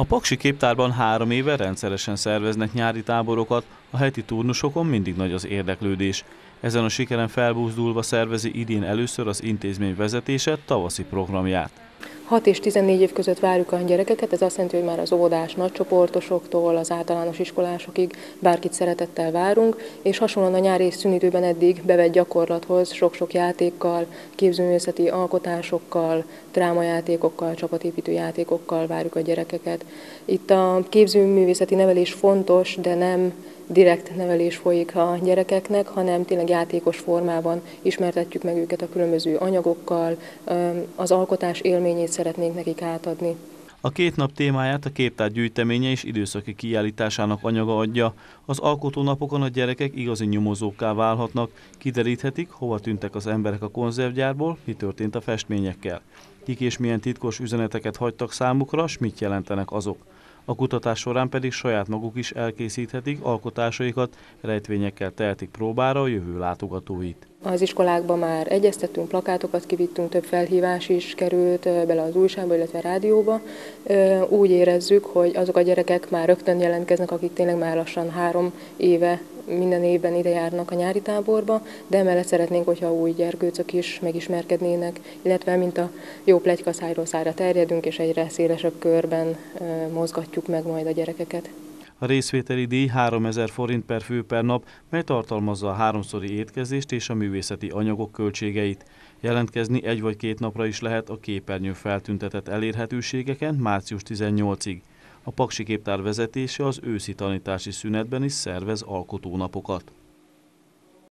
A Paksi Képtárban három éve rendszeresen szerveznek nyári táborokat, a heti turnusokon mindig nagy az érdeklődés. Ezen a sikeren felbúzdulva szervezi idén először az intézmény vezetése tavaszi programját. 6 és 14 év között várjuk a gyerekeket, ez azt jelenti, hogy már az óvodás nagycsoportosoktól az általános iskolásokig bárkit szeretettel várunk, és hasonlóan a nyári szünidőben eddig bevett gyakorlathoz sok-sok játékkal, képzőművészeti alkotásokkal, drámajátékokkal, csapatépítő játékokkal várjuk a gyerekeket. Itt a képzőművészeti nevelés fontos, de nem direkt nevelés folyik a gyerekeknek, hanem tényleg játékos formában ismertetjük meg őket a különböző anyagokkal, az alkotás élményét szeretnénk nekik átadni. A két nap témáját a képtár gyűjteménye és időszaki kiállításának anyaga adja. Az alkotónapokon a gyerekek igazi nyomozókká válhatnak, kideríthetik, hova tűntek az emberek a konzervgyárból, mi történt a festményekkel. Kik és milyen titkos üzeneteket hagytak számukra, s mit jelentenek azok. A kutatás során pedig saját maguk is elkészíthetik alkotásaikat, rejtvényekkel tehetik próbára a jövő látogatóit. Az iskolákban már egyeztettünk, plakátokat kivittünk, több felhívás is került bele az újságba, illetve a rádióba. Úgy érezzük, hogy azok a gyerekek már rögtön jelentkeznek, akik tényleg már lassan három éve minden évben ide járnak a nyári táborba, de emellett szeretnénk, hogyha új gyerkőcök is megismerkednének, illetve mint a jó plegykaszájról szára terjedünk, és egyre szélesebb körben mozgatjuk meg majd a gyerekeket. A részvételi díj 3000 forint per fő per nap, mely tartalmazza a háromszori étkezést és a művészeti anyagok költségeit. Jelentkezni egy vagy két napra is lehet a képernyő feltüntetett elérhetőségeken március 18-ig. A Paksi Képtár vezetése az őszi tanítási szünetben is szervez alkotónapokat.